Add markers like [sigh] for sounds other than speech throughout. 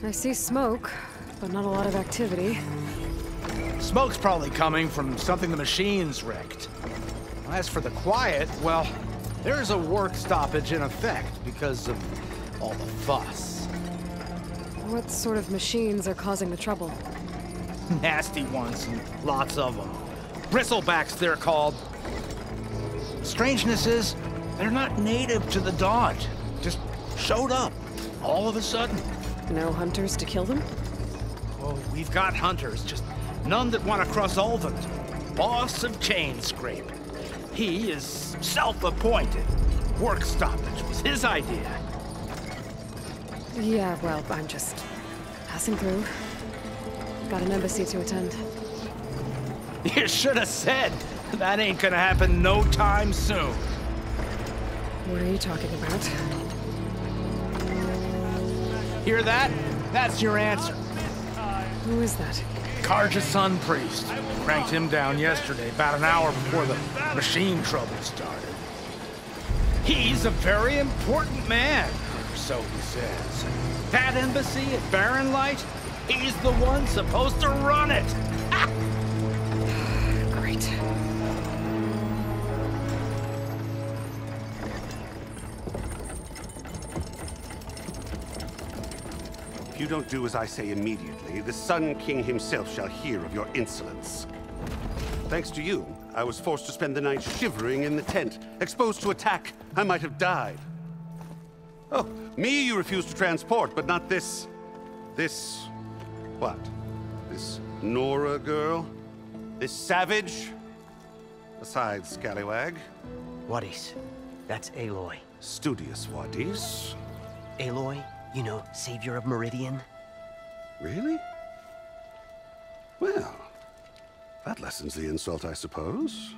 I see smoke, but not a lot of activity. Smoke's probably coming from something the machines wrecked. As for the quiet, well, there's a work stoppage in effect because of all the fuss. What sort of machines are causing the trouble? [laughs] Nasty ones, and lots of them. Bristlebacks, they're called. Strangeness is, they're not native to the Dodge. Just showed up, all of a sudden. No hunters to kill them? Oh, we've got hunters, just none that want to cross Ulvund. Boss of Chain Chainscrape. He is self-appointed. Work stoppage was his idea. Yeah, well, I'm just passing through. Got an embassy to attend. You should have said. That ain't gonna happen no time soon. What are you talking about? Hear that? That's your answer. Who is that? Carja Sun Priest. Cranked him down yesterday, about an hour before the machine trouble started. He's a very important man, so he says. That embassy at Barren Light, he's the one supposed to run it. [laughs] If you don't do as I say immediately, the Sun King himself shall hear of your insolence. Thanks to you, I was forced to spend the night shivering in the tent. Exposed to attack, I might have died. Oh, me you refuse to transport, but not this... This... what? This Nora girl? This savage? Besides, Scallywag. Vuadis. That's Aloy. Studius Vuadis. Aloy, you know, savior of Meridian. Really? Well, that lessens the insult, I suppose.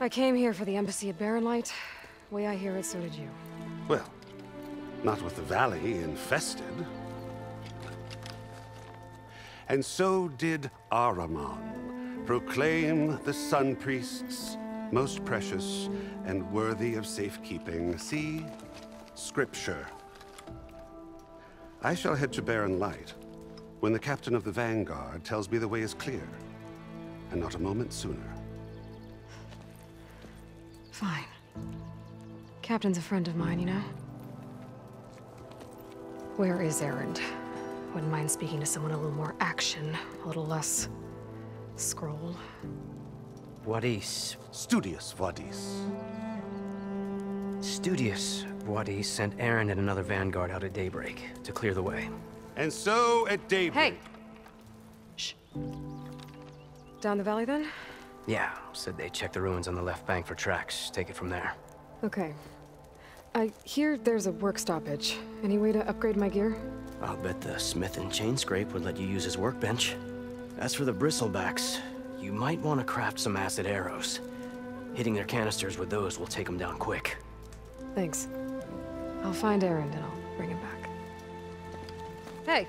I came here for the embassy at Barren Light. Way I hear it, so did you. Well, not with the valley infested. And so did Ahriman, proclaim the Sun Priests most precious and worthy of safekeeping. See Scripture. I shall head to Barren Light when the captain of the Vanguard tells me the way is clear, and not a moment sooner. Fine. Captain's a friend of mine, you know? Where is Erend? Wouldn't mind speaking to someone a little more action, a little less... scroll. Vuadis. Studius Vuadis. Studius Vuadis sent Erend and another vanguard out at daybreak to clear the way. And so at daybreak. Hey! Shh. Down the valley, then? Yeah, said they check the ruins on the left bank for tracks. Take it from there. Okay. I hear there's a work stoppage. Any way to upgrade my gear? I'll bet the smith and Chainscrape would let you use his workbench. As for the bristlebacks, you might want to craft some acid arrows. Hitting their canisters with those will take them down quick. Thanks. I'll find Erend and I'll bring him back. Hey!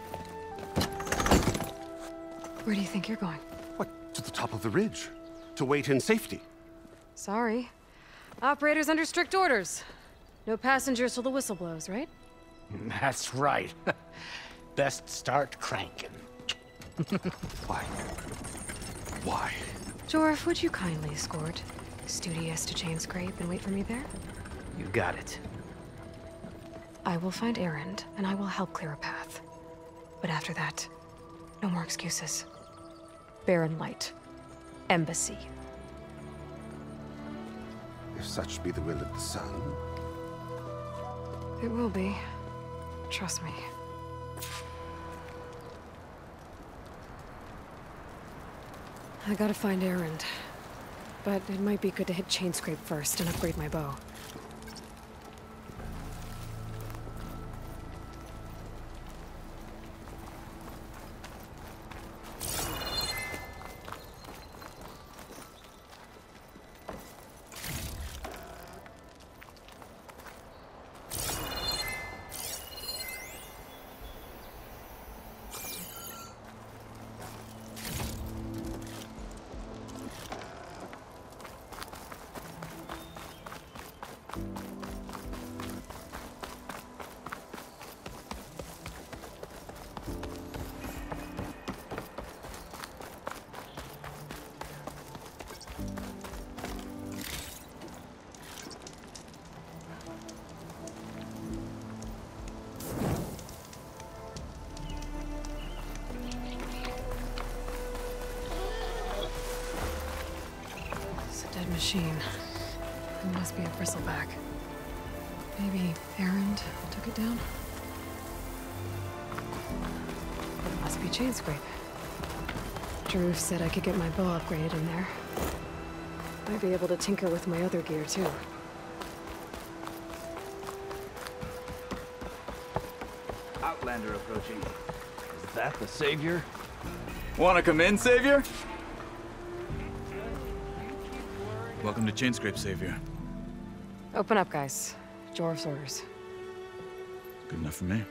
Where do you think you're going? What? To the top of the ridge. To wait in safety. Sorry. Operator's under strict orders. No passengers till the whistle blows, right? [laughs] That's right. [laughs] Best start cranking. [laughs] Why? Why? Jorf, would you kindly escort Studius to Chainscrape and wait for me there? You got it. I will find Erend, and I will help clear a path. But after that, no more excuses. Barren Light. Embassy. If such be the will of the sun. It will be. Trust me. I gotta find Erend. But it might be good to hit Chainscrape first and upgrade my bow. Took it down? It must be Chainscrape. Jaruf said I could get my bow upgraded in there. Might be able to tinker with my other gear, too. Outlander approaching. Is that the Savior? Wanna come in, Savior? Welcome to Chainscrape, Savior. Open up, guys. Jorv's orders. Good enough for me.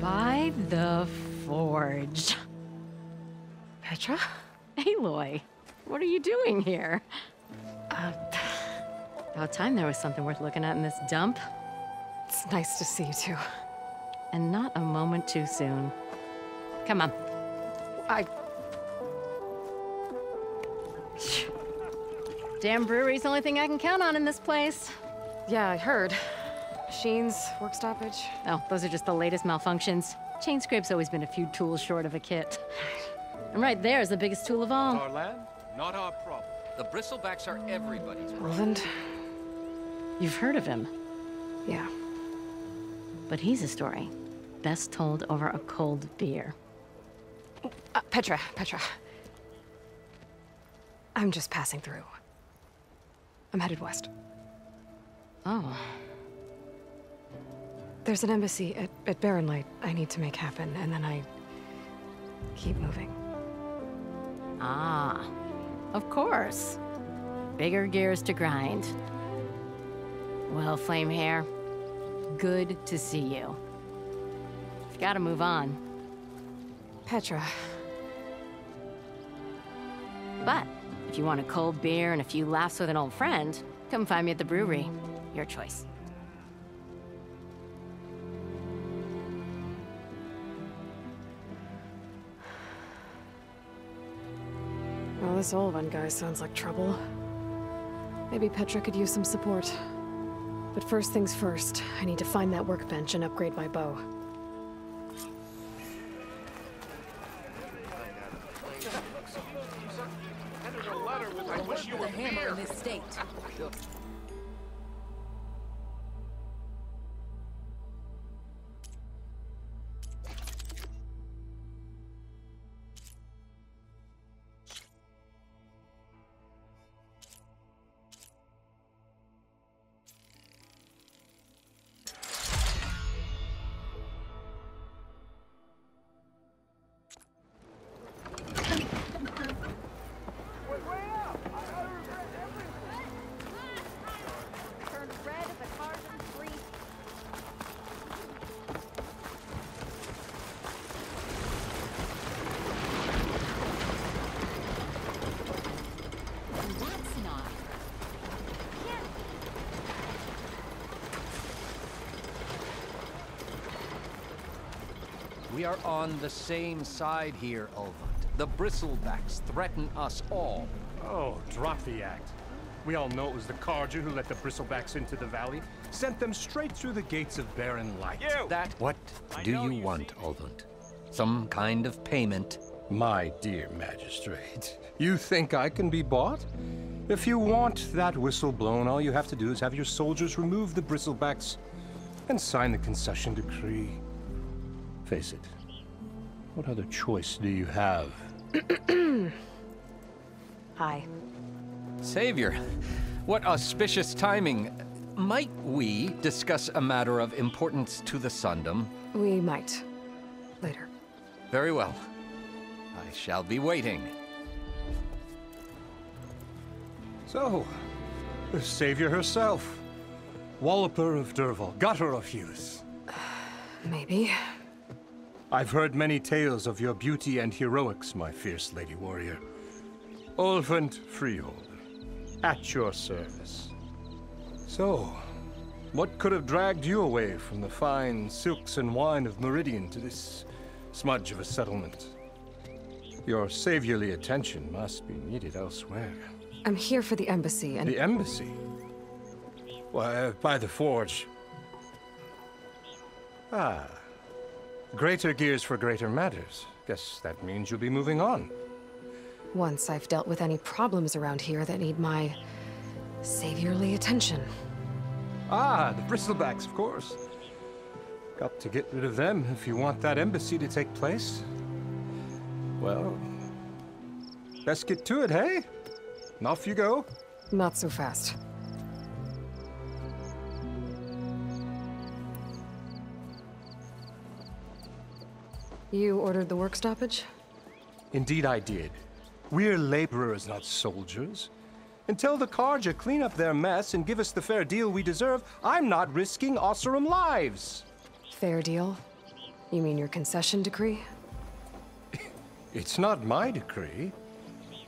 By the Forge. Petra? Aloy, what are you doing here? Uh, about time there was something worth looking at in this dump. It's nice to see you, too. And not a moment too soon. Come on. I... Damn brewery's the only thing I can count on in this place. Yeah, I heard. Machines, work stoppage. Oh, those are just the latest malfunctions. Chainscrape's always been a few tools short of a kit. And right there is the biggest tool of all. Our land, not our problem. The bristlebacks are everybody's problem. Roland? You've heard of him, Yeah. but he's a story best told over a cold beer. Uh, Petra, Petra. I'm just passing through. I'm headed west. Oh, There's an embassy at, at Barren Light I need to make happen, and then I keep moving. ah, of course. Bigger gears to grind. Well, Flamehair, good to see you. Got to move on. Petra, But if you want a cold beer and a few laughs with an old friend, come find me at the brewery. Your choice. well, this Ulvund guy sounds like trouble. Maybe Petra could use some support. But first things first, I need to find that workbench and upgrade my bow. servidor. We are on the same side here, Ulvund. The bristlebacks threaten us all. Oh, drop the act. We all know it was the Carja who let the bristlebacks into the valley, sent them straight through the gates of Barren Light. That what do you want, Ulvund? Some kind of payment? My dear magistrate, you think I can be bought? If you want that whistle blown, all you have to do is have your soldiers remove the bristlebacks and sign the concession decree. Face it, what other choice do you have? [clears throat] Hi. Savior, what auspicious timing. Might we discuss a matter of importance to the Sundom? We might. Later. Very well. I shall be waiting. So, the savior herself. Walloper of Dervahl, gutter of Hughes. Maybe. I've heard many tales of your beauty and heroics, my fierce lady warrior. Ulvund Freehold, at your service. So, what could have dragged you away from the fine silks and wine of Meridian to this smudge of a settlement? Your saviorly attention must be needed elsewhere. I'm here for the embassy, and The embassy? Why, by the forge. Ah. Greater gears for greater matters. Guess that means you'll be moving on. Once I've dealt with any problems around here that need my saviorly attention. Ah, the bristlebacks, of course. Got to get rid of them if you want that embassy to take place. Well, best get to it, hey? And off you go. Not so fast. You ordered the work stoppage? Indeed I did. We're laborers, not soldiers. Until the Carja clean up their mess and give us the fair deal we deserve, I'm not risking Oseram lives. Fair deal? You mean your concession decree? [laughs] It's not my decree.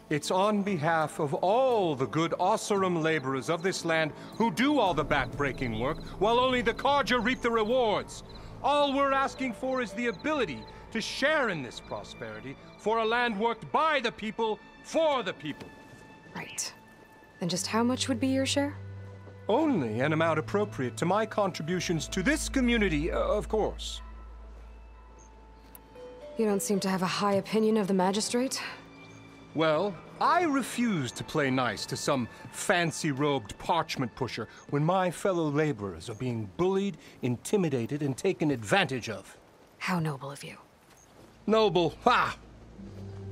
It's on behalf of all the good Oseram laborers of this land who do all the backbreaking work, while only the Carja reap the rewards. All we're asking for is the ability to share in this prosperity for a land worked by the people, for the people. Right. Then just how much would be your share? Only an amount appropriate to my contributions to this community, uh, of course. You don't seem to have a high opinion of the magistrate. Well, I refuse to play nice to some fancy-robed parchment pusher when my fellow laborers are being bullied, intimidated, and taken advantage of. How noble of you. Noble, ha!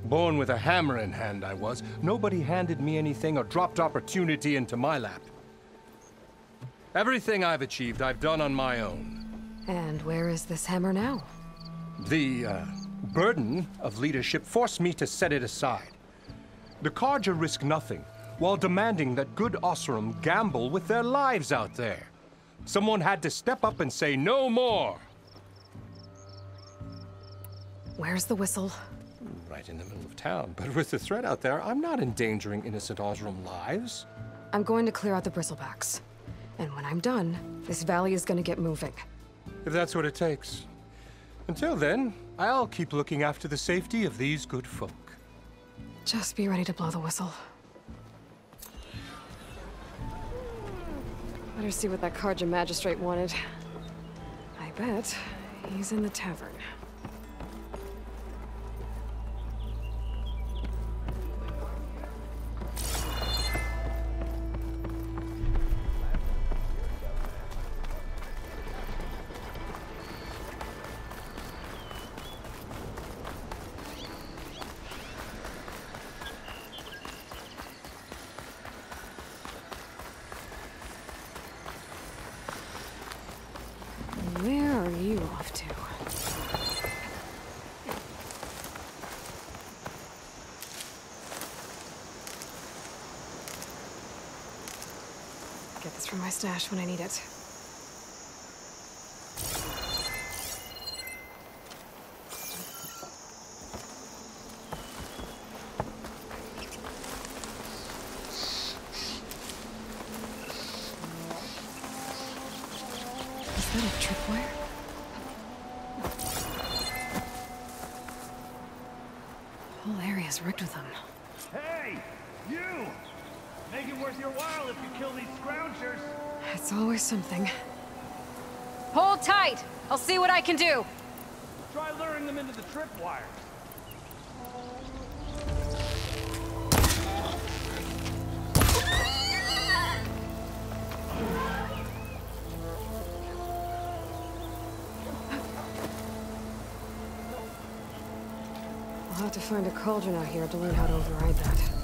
Born with a hammer in hand, I was. Nobody handed me anything or dropped opportunity into my lap. Everything I've achieved, I've done on my own. And where is this hammer now? The, uh, burden of leadership forced me to set it aside. The Carja risk nothing, while demanding that good Oseram gamble with their lives out there. Someone had to step up and say no more. Where's the whistle? Right in the middle of town. But with the threat out there, I'm not endangering innocent Oseram lives. I'm going to clear out the bristlebacks. And when I'm done, this valley is gonna get moving. If that's what it takes. Until then, I'll keep looking after the safety of these good folk. Just be ready to blow the whistle. Better see what that Carja magistrate wanted. I bet he's in the tavern. This from my stash when I need it. Is that a tripwire? The whole area's rigged with them. Hey! You! Make it worth your while if you kill these scroungers! It's always something. Hold tight! I'll see what I can do! Try luring them into the tripwires. I'll have to find a cauldron out here to learn how to override that.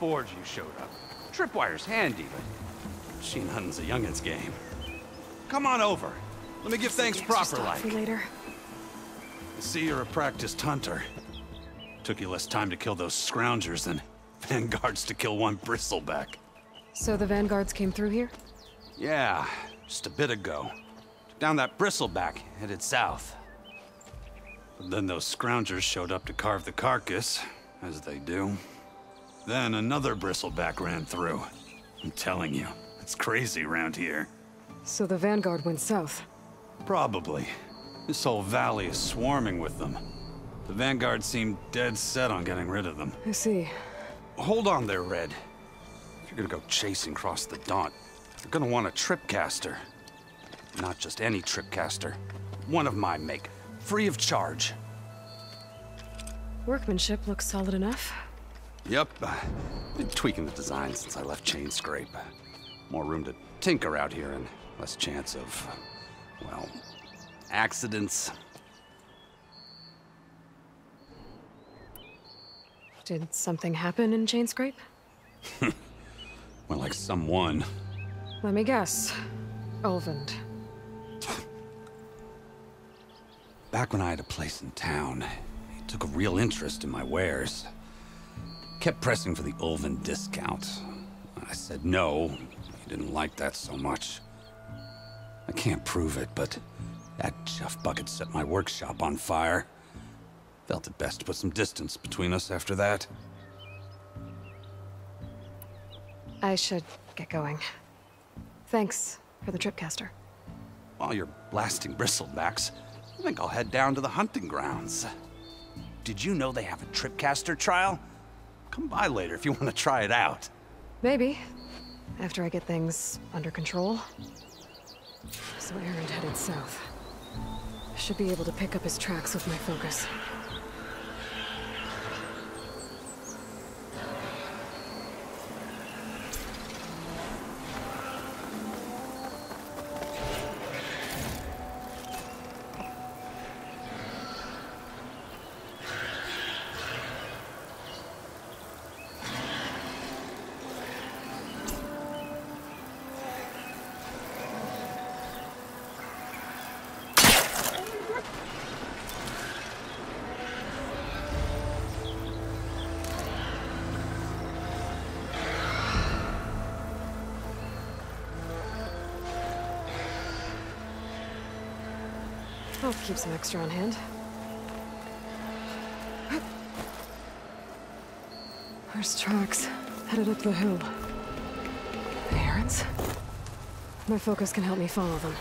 Forge you showed up. Tripwire's handy, but machine hunting's a youngin's game. Come on over. Let me give thanks proper like. later. I see you're a practiced hunter. Took you less time to kill those scroungers than vanguards to kill one bristleback. So the vanguards came through here? Yeah, just a bit ago. Took down that bristleback, headed south. But then those scroungers showed up to carve the carcass, as they do. Then another bristleback ran through. I'm telling you, it's crazy around here. So the vanguard went south. Probably. This whole valley is swarming with them. The Vanguard seemed dead set on getting rid of them. I see. Hold on there, Red. If you're gonna go chasing across the Daunt, you're gonna want a tripcaster. Not just any tripcaster. One of my make. Free of charge. Workmanship looks solid enough. Yep. Been tweaking the design since I left Chainscrape. More room to tinker out here and less chance of, well, accidents. Did something happen in Chainscrape? [laughs] Well, like someone. Let me guess. Ulvund. Back when I had a place in town, he took a real interest in my wares. Kept pressing for the Ulvund discount. I said no. He didn't like that so much. I can't prove it, but that chuff bucket set my workshop on fire. Felt it best to put some distance between us after that. I should get going. Thanks for the tripcaster. While you're blasting bristlebacks, I think I'll head down to the hunting grounds. Did you know they have a tripcaster trial? Come by later if you want to try it out. Maybe. After I get things under control. So Erend headed south. Should be able to pick up his tracks with my focus. Some extra on hand. There's tracks headed up the hill. Erend's? My focus can help me follow them.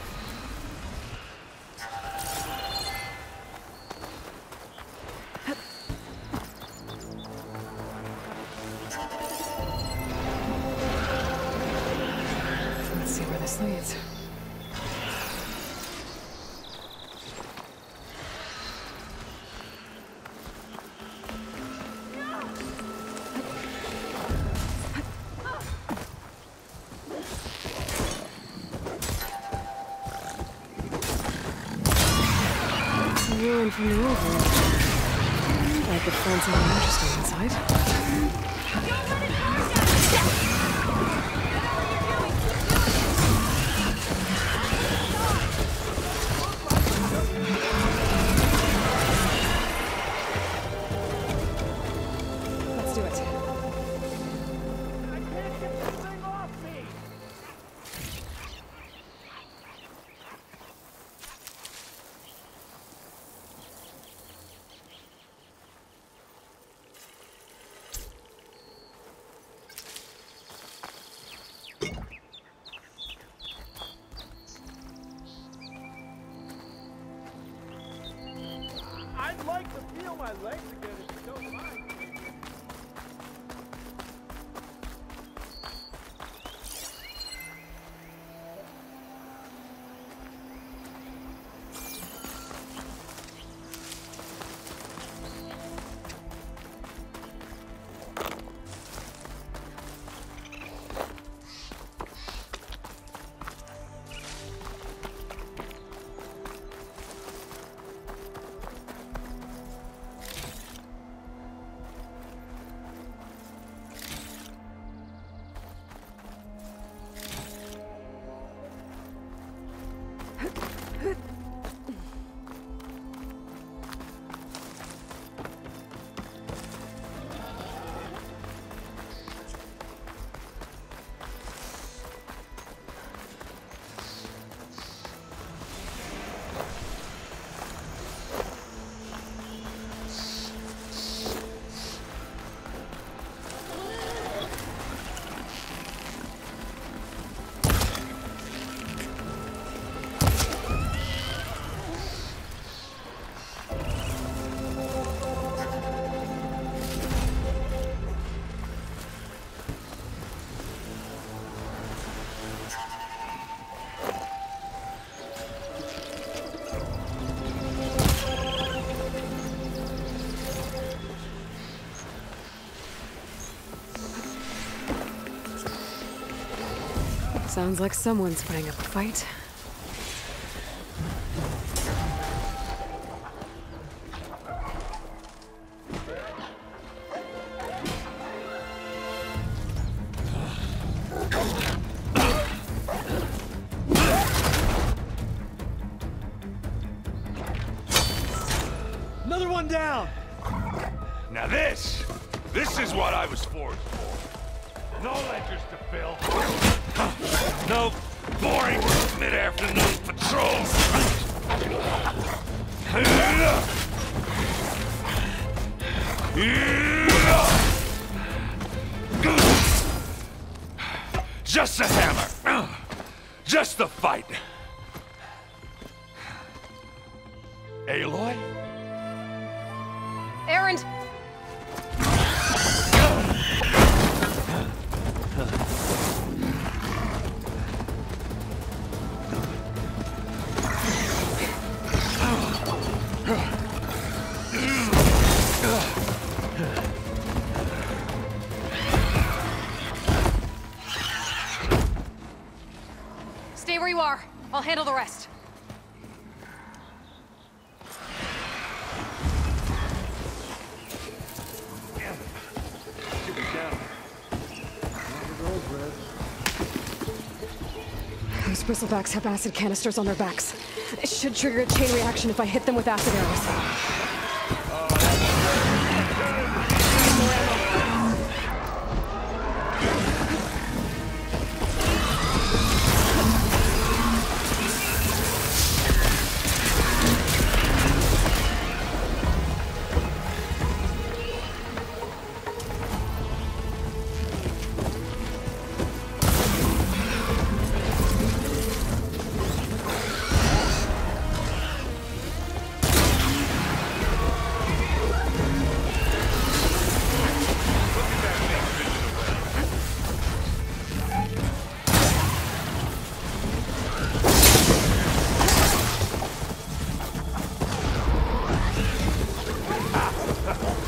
Feel my legs again Sounds like someone's putting up a fight. I'll handle the rest. Those bristlebacks have acid canisters on their backs. It should trigger a chain reaction if I hit them with acid arrows. Ah, [laughs]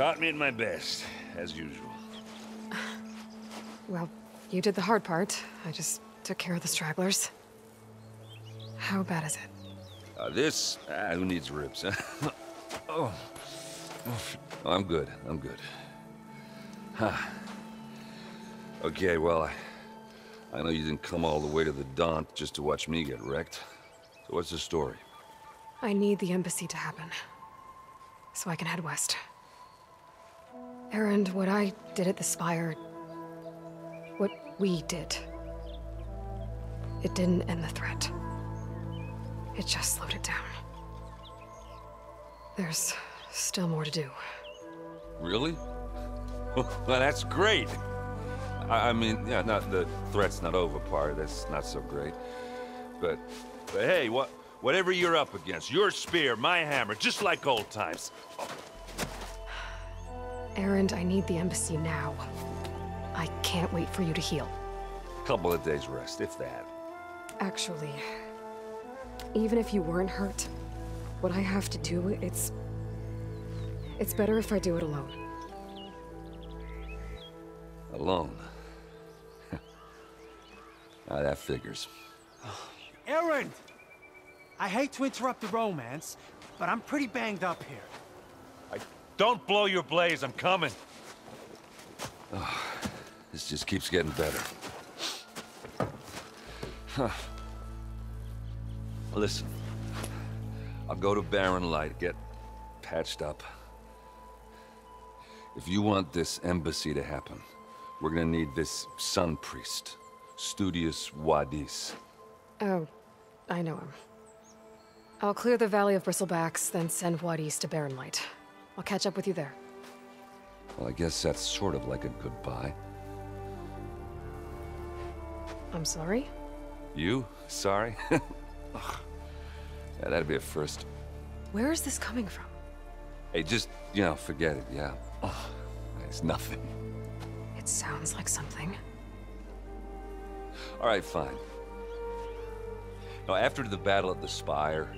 caught me at my best, as usual. Well, you did the hard part. I just took care of the stragglers. How bad is it? Uh, this, ah, who needs ribs? huh? [laughs] oh. oh, I'm good. I'm good. Huh. Okay, well, I, I know you didn't come all the way to the Daunt just to watch me get wrecked. So what's the story? I need the embassy to happen. So I can head west. Erend, what I did at the Spire... What we did... It didn't end the threat. It just slowed it down. There's still more to do. Really? [laughs] well, that's great. I, I mean, yeah, not the threat's not over part. That's not so great. But, but hey, what, whatever you're up against, your spear, my hammer, just like old times. Erend, I need the embassy now. I can't wait for you to heal. Couple of days rest, if that. Actually, even if you weren't hurt, what I have to do, it's... It's better if I do it alone. Alone. [laughs] ah, that figures. Erend! I hate to interrupt the romance, but I'm pretty banged up here. Don't blow your blaze, I'm coming. Oh, [sighs] This just keeps getting better. [sighs] Huh. Listen, I'll go to Barren Light, get patched up. If you want this embassy to happen, we're gonna need this Sun Priest, Studius Vuadis. Oh, I know him. I'll clear the Valley of Bristlebacks, then send Vuadis to Barren Light. I'll catch up with you there. Well, I guess that's sort of like a goodbye. I'm sorry? You? Sorry? [laughs] Ugh. yeah, that'd be a first. Where is this coming from? Hey, just, you know, forget it, yeah. Ugh, it's nothing. It sounds like something. All right, fine. Now, after the Battle of the Spire,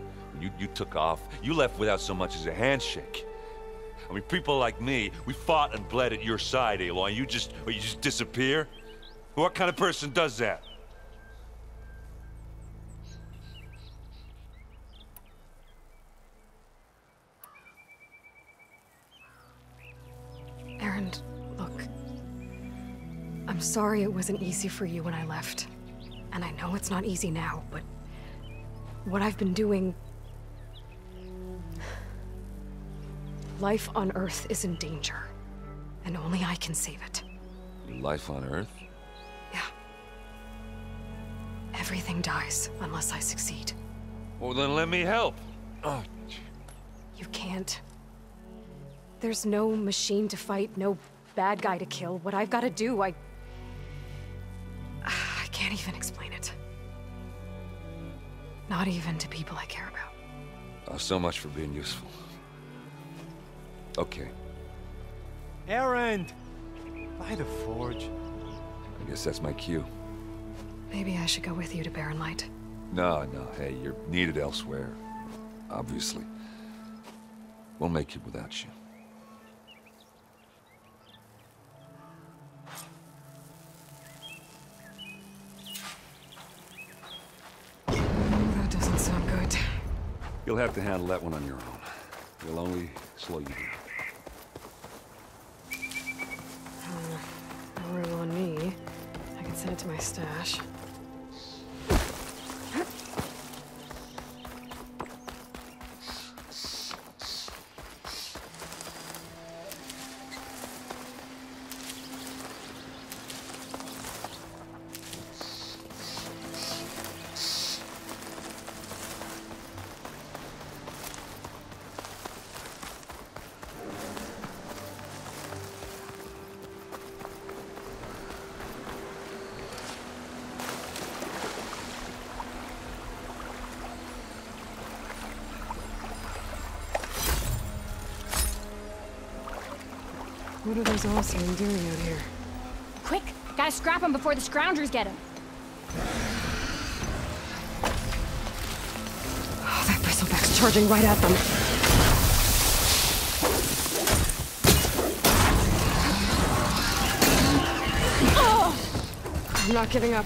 you, you took off, you left without so much as a handshake. I mean, people like me, we fought and bled at your side, Aloy, you just, you just disappear? What kind of person does that? Erend, look. I'm sorry it wasn't easy for you when I left. And I know it's not easy now, but what I've been doing. Life on Earth is in danger, and only I can save it. Life on Earth? Yeah. Everything dies unless I succeed. Well, then let me help. Oh, You can't. There's no machine to fight, no bad guy to kill. What I've got to do, I. I can't even explain it. Not even to people I care about. oh, so much for being useful. Okay, Erend! By the forge. I guess that's my cue. Maybe I should go with you to Barren Light. No, no, hey, you're needed elsewhere. Obviously. We'll make it without you. That doesn't sound good. You'll have to handle that one on your own. We'll only slow you down. No room on me. I can send it to my stash. What are those Allsmen doing out here? Quick! Gotta scrap them before the scroungers get them. Oh, that bristleback's charging right at them. Oh! I'm not giving up.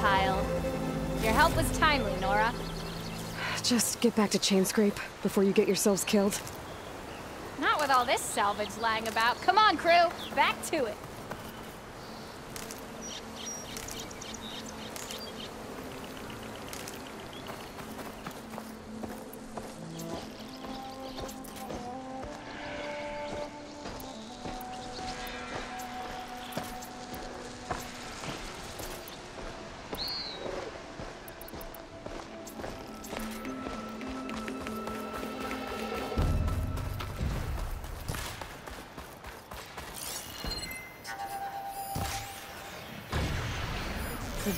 Pile. Your help was timely, Nora. Just get back to Chainscrape before you get yourselves killed. Not with all this salvage lying about. Come on, crew. Back to it.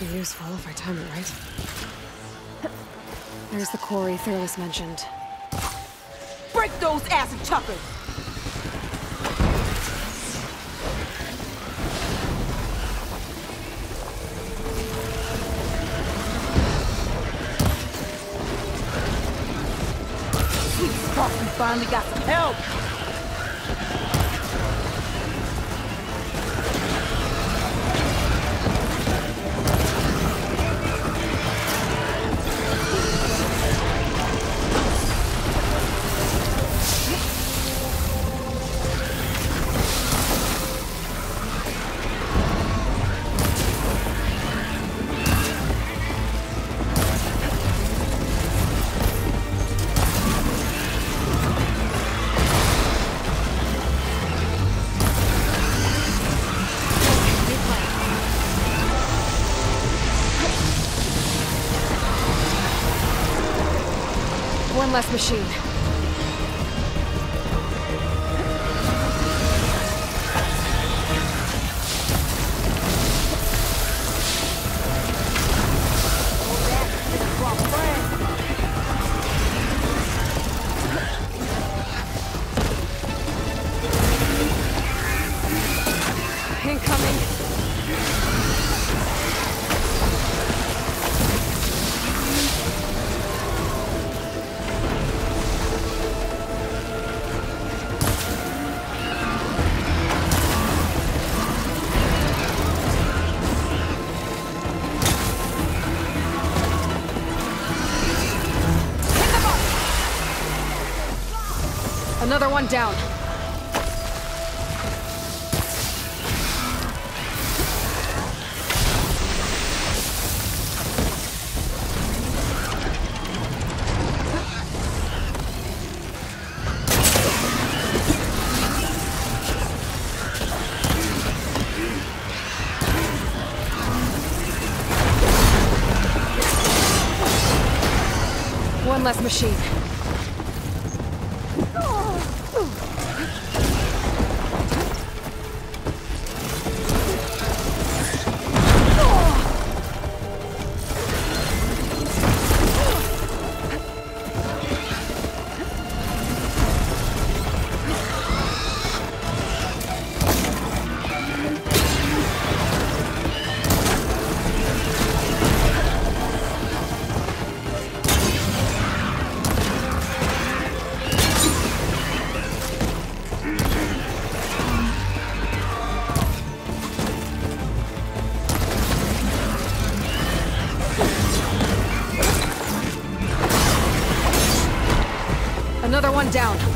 Be useful if I time it right. There's the quarry Fearless mentioned. Break those acid stuff, finally got some help! Less machine. Another one down. One less machine. Down.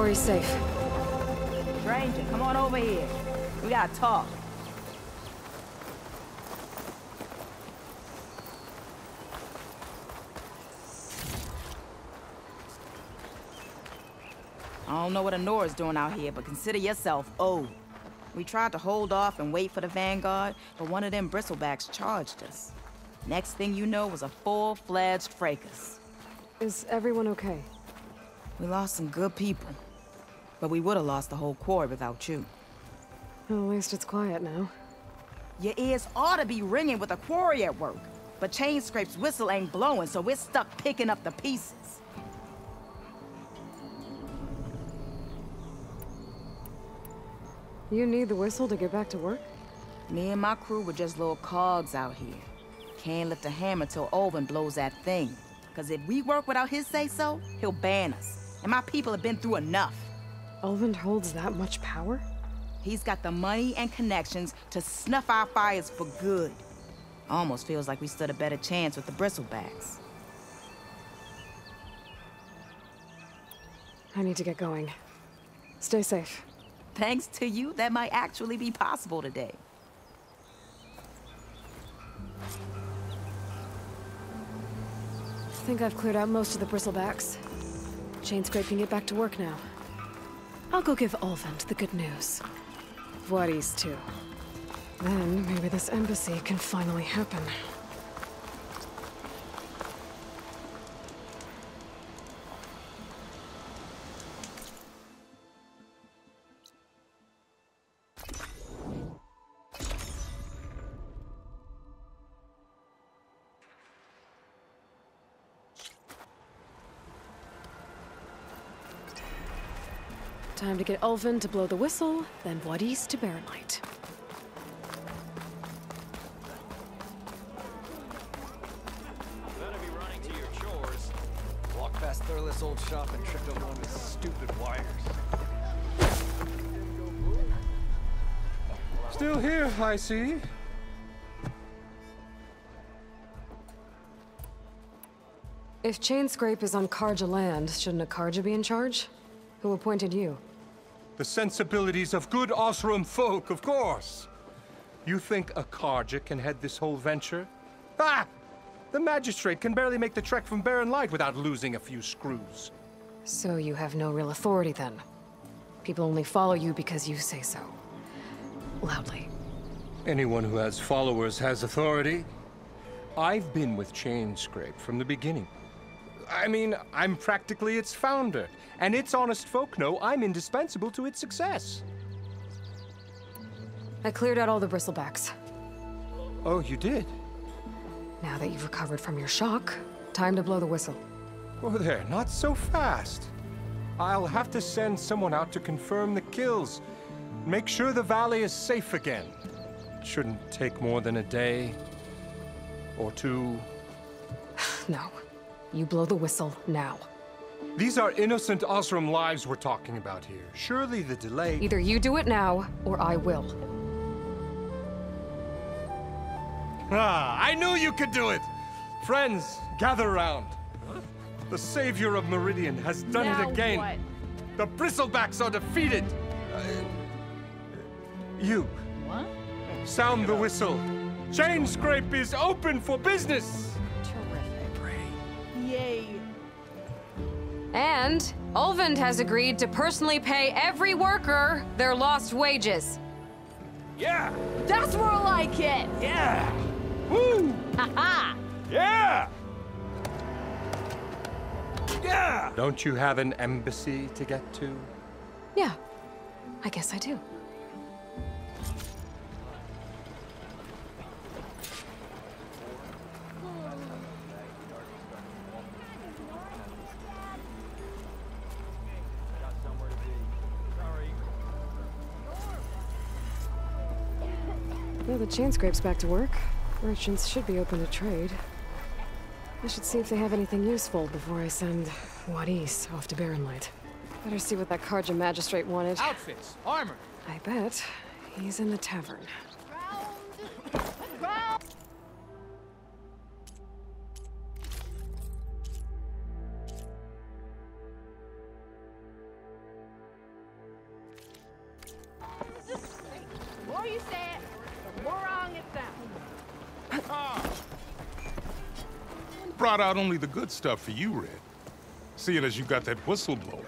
Quarry's safe. Ranger, come on over here. We gotta talk. I don't know what Honora's doing out here, but consider yourself owed. We tried to hold off and wait for the Vanguard, but one of them bristlebacks charged us. Next thing you know was a full-fledged fracas. Is everyone okay? We lost some good people, but we would have lost the whole quarry without you. At least it's quiet now. Your ears ought to be ringing with a quarry at work, but Chainscrape's whistle ain't blowing, so we're stuck picking up the pieces. You need the whistle to get back to work? Me and my crew were just little cogs out here. Can't lift a hammer till Ulvund blows that thing. Cause if we work without his say-so, he'll ban us. And my people have been through enough. Ulvund holds that much power? He's got the money and connections to snuff our fires for good. Almost feels like we stood a better chance with the bristlebacks. I need to get going. Stay safe. Thanks to you, that might actually be possible today. I think I've cleared out most of the bristlebacks. Chainscrape can get back to work now. I'll go give Ulvund the good news. Vuadis, too. Then maybe this embassy can finally happen. Get Ulvund to blow the whistle, then Vuadis to Barren Light. Better be running to your chores. Walk past Thurless old shop and tripped over one of his stupid wires. Still here, I see. If Chainscrape is on Carja land, shouldn't a Carja be in charge? Who appointed you? The sensibilities of good Oseram folk, of course. You think a Carja can head this whole venture? Ah! The magistrate can barely make the trek from Barren Light without losing a few screws. So you have no real authority then? People only follow you because you say so. Loudly. Anyone who has followers has authority. I've been with Chainscrape from the beginning. I mean, I'm practically its founder, and its honest folk know I'm indispensable to its success. I cleared out all the bristlebacks. Oh, you did? Now that you've recovered from your shock, time to blow the whistle. Oh there, not so fast. I'll have to send someone out to confirm the kills. Make sure the valley is safe again. It shouldn't take more than a day. Or two. [sighs] no. You blow the whistle now. These are innocent Oseram lives we're talking about here. Surely the delay... Either you do it now, or I will. Ah, I knew you could do it! Friends, gather round. The savior of Meridian has done Now it again. what? The Bristlebacks are defeated. Uh, you. What? Sound the whistle. Chainscrape is open for business. And Ulvund has agreed to personally pay every worker their lost wages. Yeah! That's more like it! Yeah! Woo! Ha Yeah! Yeah! Don't you have an embassy to get to? Yeah, I guess I do. Now the Chainscrape's back to work. Merchants should be open to trade. I should see if they have anything useful before I send Vuadis off to Barren Light. Better see what that Carja magistrate wanted. Outfits, armor. I bet he's in the tavern. Brought out only the good stuff for you, Red. Seeing as you got that whistle blowing.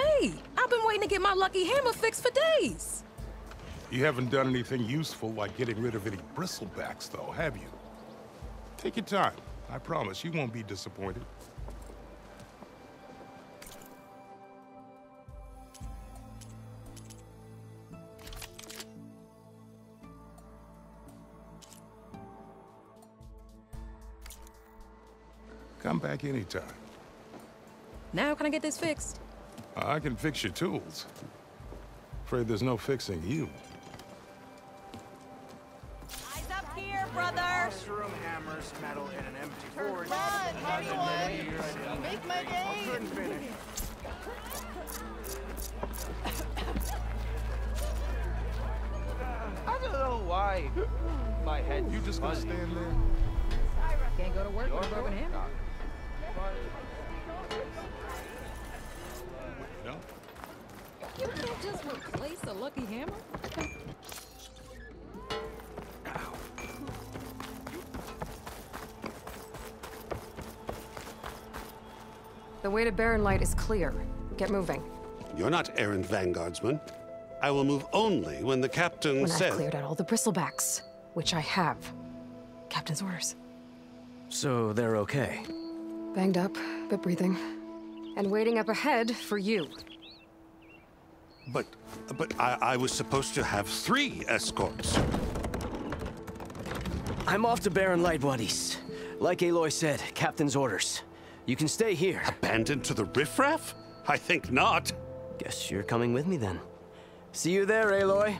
Hey, I've been waiting to get my lucky hammer fixed for days. You haven't done anything useful like getting rid of any bristlebacks, though, have you? Take your time. I promise you won't be disappointed. Come back anytime. Now can I get this fixed? I can fix your tools. Afraid there's no fixing you. Eyes up here, brother! Mushroom hammers metal in an empty forge. Run, everyone! Make my day! Couldn't finish. I don't know why my head. You just gonna stand there? Can't go to work with a broken hammer. No? You can't just replace a lucky hammer? The The way to Barren Light is clear. Get moving. You're not errant vanguardsman. I will move only when the captain When says... I've cleared out all the bristlebacks, which I have. Captain's orders. So they're okay. Banged up, but breathing. And waiting up ahead for you. But, but I, I was supposed to have three escorts. I'm off to Barren Light, Vuadis. Like Aloy said, Captain's orders. You can stay here. Abandoned to the riffraff? I think not. Guess you're coming with me then. See you there, Aloy.